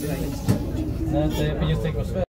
Te pillo este